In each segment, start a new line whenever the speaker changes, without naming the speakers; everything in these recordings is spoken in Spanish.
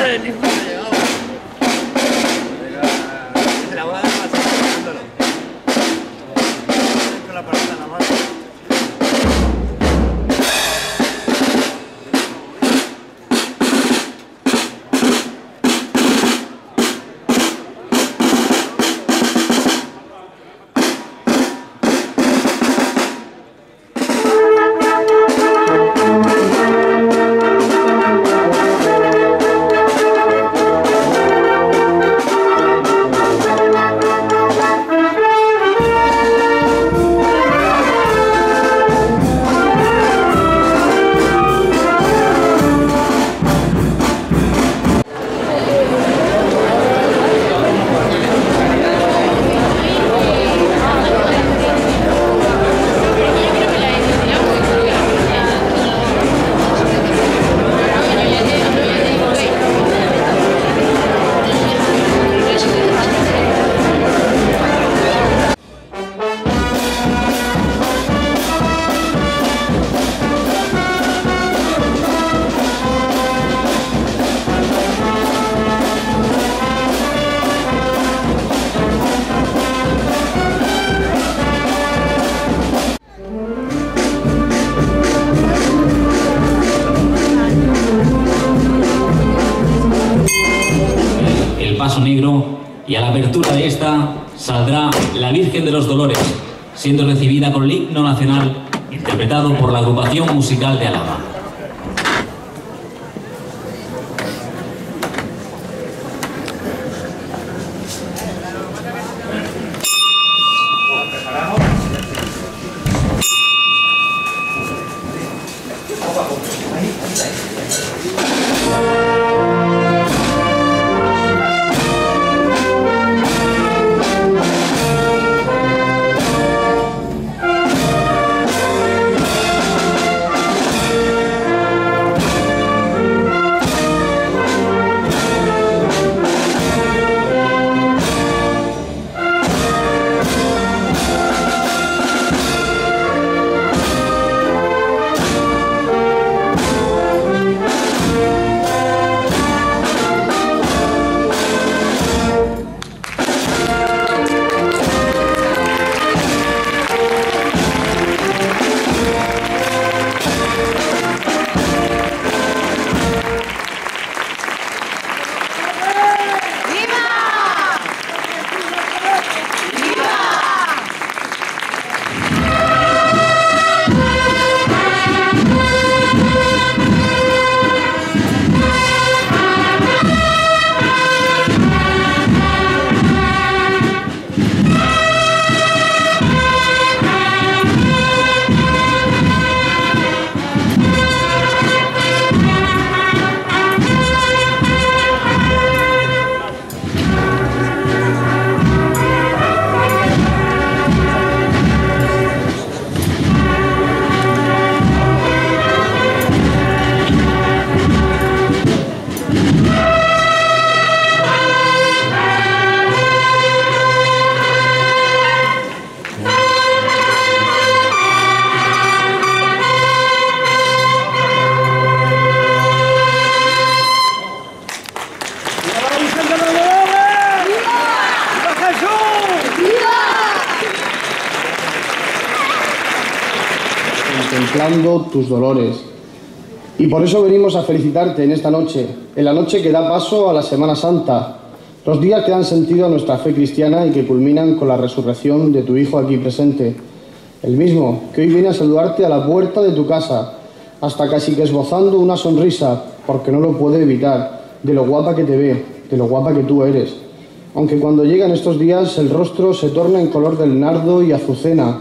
estaba en el el la
apertura de esta saldrá la Virgen de los Dolores, siendo recibida con el himno nacional interpretado por la agrupación musical de Álava.
Contemplando tus dolores. Y por eso venimos a felicitarte en esta noche, en la noche que da paso a la Semana Santa, los días que dan sentido a nuestra fe cristiana y que culminan con la resurrección de tu Hijo aquí presente, el mismo que hoy viene a saludarte a la puerta de tu casa, hasta casi que esbozando una sonrisa, porque no lo puede evitar, de lo guapa que te ve, de lo guapa que tú eres. Aunque cuando llegan estos días el rostro se torna en color del nardo y azucena,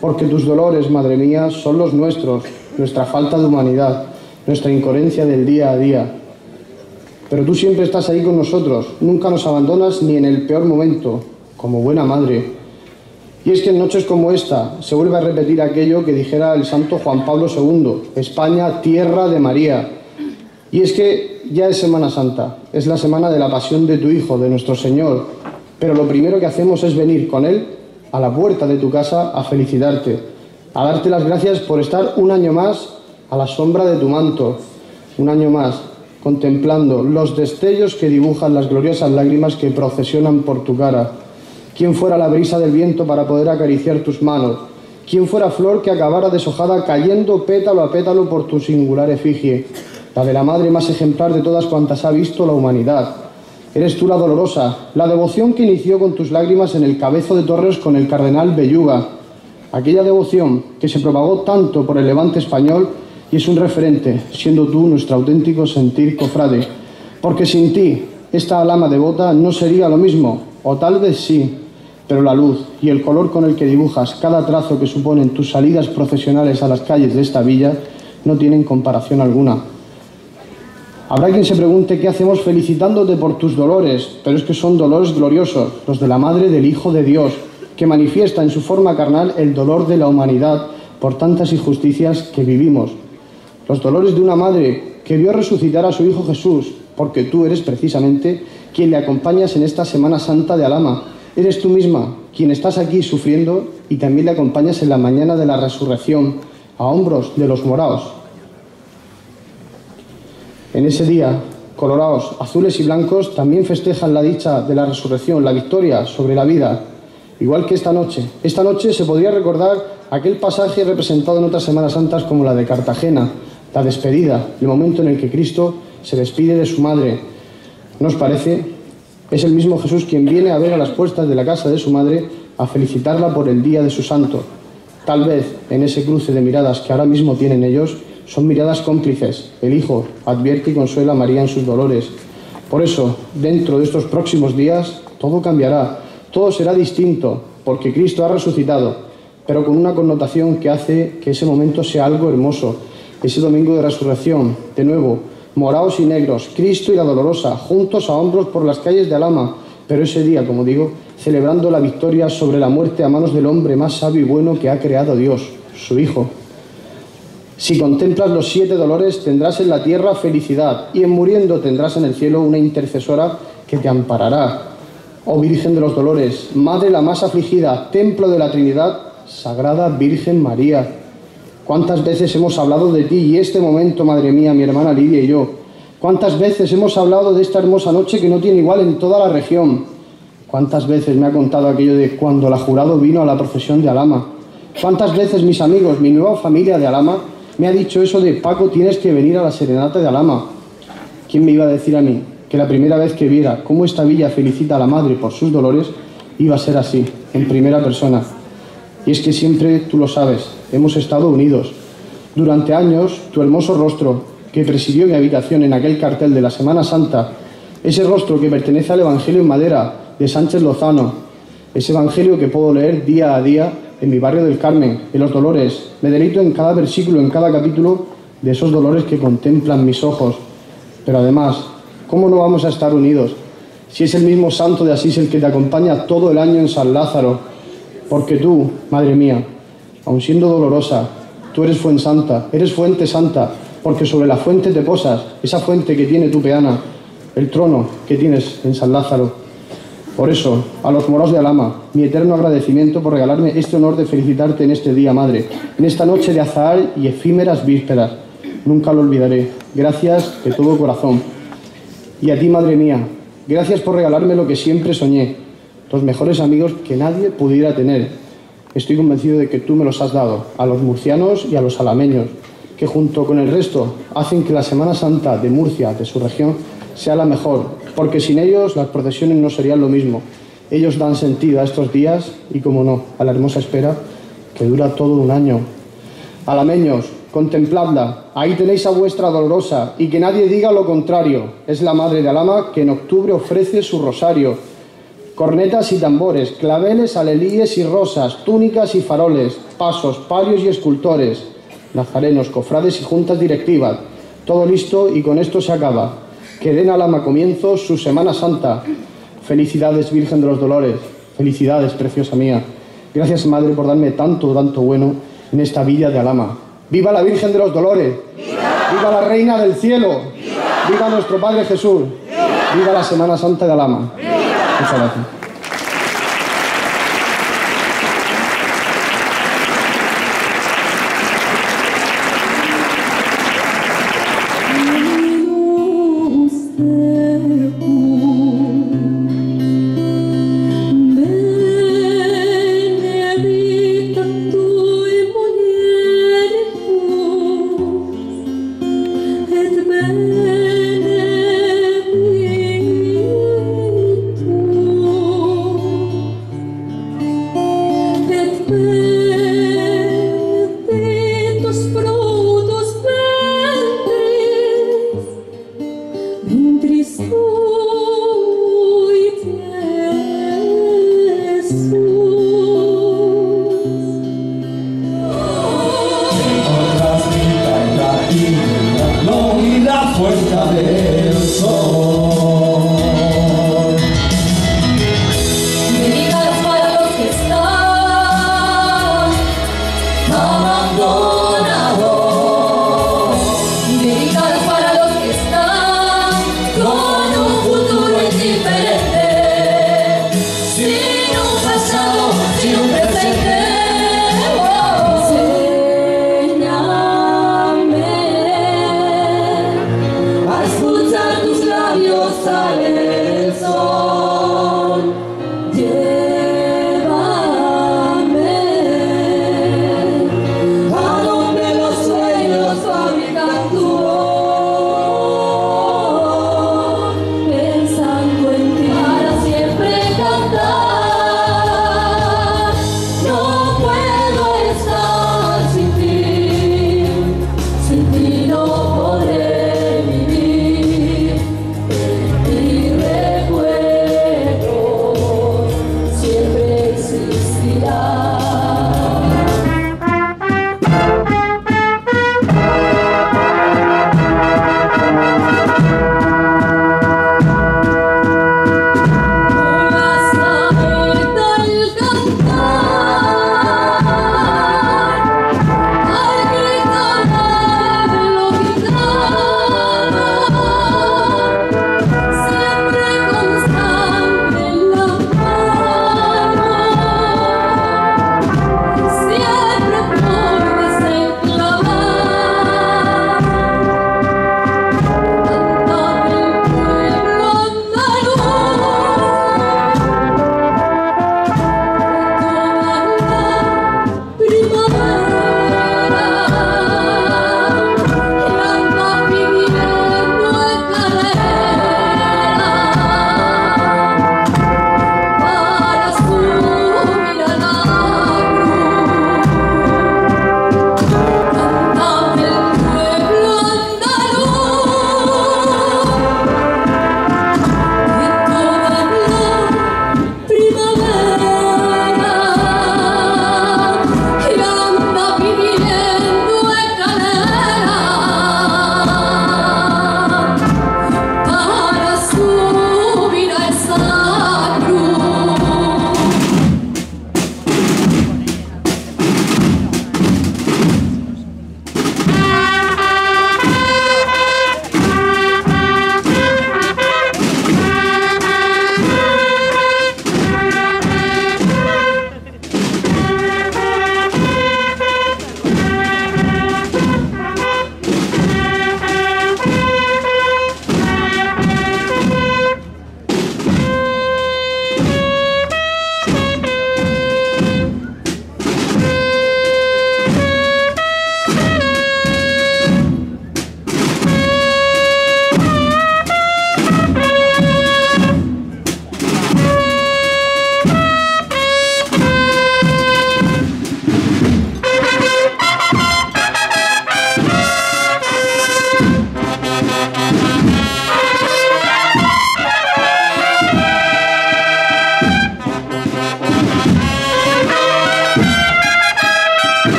porque tus dolores, madre mía, son los nuestros, nuestra falta de humanidad, nuestra incoherencia del día a día. Pero tú siempre estás ahí con nosotros, nunca nos abandonas ni en el peor momento, como buena madre. Y es que en noches como esta se vuelve a repetir aquello que dijera el santo Juan Pablo II, España, tierra de María. Y es que ya es Semana Santa, es la semana de la pasión de tu Hijo, de nuestro Señor, pero lo primero que hacemos es venir con Él a la puerta de tu casa a felicitarte, a darte las gracias por estar un año más a la sombra de tu manto, un año más, contemplando los destellos que dibujan las gloriosas lágrimas que procesionan por tu cara. ¿Quién fuera la brisa del viento para poder acariciar tus manos? ¿Quién fuera flor que acabara deshojada cayendo pétalo a pétalo por tu singular efigie? La de la madre más ejemplar de todas cuantas ha visto la humanidad. Eres tú la dolorosa, la devoción que inició con tus lágrimas en el cabezo de Torres con el cardenal Belluga. Aquella devoción que se propagó tanto por el levante español y es un referente, siendo tú nuestro auténtico sentir cofrade. Porque sin ti, esta alama devota no sería lo mismo, o tal vez sí, pero la luz y el color con el que dibujas cada trazo que suponen tus salidas profesionales a las calles de esta villa no tienen comparación alguna. Habrá quien se pregunte qué hacemos felicitándote por tus dolores, pero es que son dolores gloriosos, los de la Madre del Hijo de Dios, que manifiesta en su forma carnal el dolor de la humanidad por tantas injusticias que vivimos. Los dolores de una madre que vio resucitar a su Hijo Jesús, porque tú eres precisamente quien le acompañas en esta Semana Santa de Alama. Eres tú misma quien estás aquí sufriendo y también le acompañas en la mañana de la resurrección, a hombros de los moraos. En ese día, colorados, azules y blancos también festejan la dicha de la resurrección, la victoria sobre la vida, igual que esta noche. Esta noche se podría recordar aquel pasaje representado en otras Semanas Santas como la de Cartagena, la despedida, el momento en el que Cristo se despide de su madre. ¿No os parece? Es el mismo Jesús quien viene a ver a las puertas de la casa de su madre a felicitarla por el día de su santo. Tal vez en ese cruce de miradas que ahora mismo tienen ellos, son miradas cómplices. El Hijo advierte y consuela a María en sus dolores. Por eso, dentro de estos próximos días, todo cambiará, todo será distinto, porque Cristo ha resucitado, pero con una connotación que hace que ese momento sea algo hermoso. Ese domingo de resurrección, de nuevo, morados y negros, Cristo y la dolorosa, juntos a hombros por las calles de Alama, pero ese día, como digo, celebrando la victoria sobre la muerte a manos del hombre más sabio y bueno que ha creado Dios, su Hijo. Si contemplas los siete dolores, tendrás en la tierra felicidad, y en muriendo tendrás en el cielo una intercesora que te amparará. Oh Virgen de los Dolores, Madre la más afligida, Templo de la Trinidad, Sagrada Virgen María. ¿Cuántas veces hemos hablado de ti y este momento, Madre mía, mi hermana Lidia y yo? ¿Cuántas veces hemos hablado de esta hermosa noche que no tiene igual en toda la región? ¿Cuántas veces me ha contado aquello de cuando la jurado vino a la procesión de Alama? ¿Cuántas veces mis amigos, mi nueva familia de Alama, me ha dicho eso de Paco, tienes que venir a la serenata de Alama. ¿Quién me iba a decir a mí que la primera vez que viera cómo esta villa felicita a la madre por sus dolores iba a ser así, en primera persona? Y es que siempre, tú lo sabes, hemos estado unidos. Durante años, tu hermoso rostro, que presidió mi habitación en aquel cartel de la Semana Santa, ese rostro que pertenece al Evangelio en madera de Sánchez Lozano, ese Evangelio que puedo leer día a día en mi barrio del Carmen, en los dolores. Me delito en cada versículo, en cada capítulo de esos dolores que contemplan mis ojos. Pero además, ¿cómo no vamos a estar unidos si es el mismo santo de Asís el que te acompaña todo el año en San Lázaro? Porque tú, Madre mía, aun siendo dolorosa, tú eres fuente santa, eres fuente santa, porque sobre la fuente te posas, esa fuente que tiene tu peana, el trono que tienes en San Lázaro. Por eso, a los moros de Alama, mi eterno agradecimiento por regalarme este honor de felicitarte en este día, Madre, en esta noche de azahar y efímeras vísperas. Nunca lo olvidaré. Gracias de todo corazón. Y a ti, Madre mía, gracias por regalarme lo que siempre soñé, los mejores amigos que nadie pudiera tener. Estoy convencido de que tú me los has dado, a los murcianos y a los alameños, que junto con el resto hacen que la Semana Santa de Murcia, de su región, sea la mejor, porque sin ellos las procesiones no serían lo mismo. Ellos dan sentido a estos días y, como no, a la hermosa espera que dura todo un año. Alameños, contempladla, ahí tenéis a vuestra dolorosa y que nadie diga lo contrario. Es la madre de Alama que en octubre ofrece su rosario. Cornetas y tambores, claveles, alelíes y rosas, túnicas y faroles, pasos, palios y escultores, nazarenos, cofrades y juntas directivas. Todo listo y con esto se acaba que den al alma comienzo su Semana Santa. Felicidades, Virgen de los Dolores. Felicidades, preciosa mía. Gracias, Madre, por darme tanto, tanto bueno en esta villa de Alama. ¡Viva la Virgen de los Dolores! ¡Viva, la Reina del Cielo! ¡Viva, nuestro Padre Jesús! ¡Viva la Semana Santa de Alama! Muchas gracias.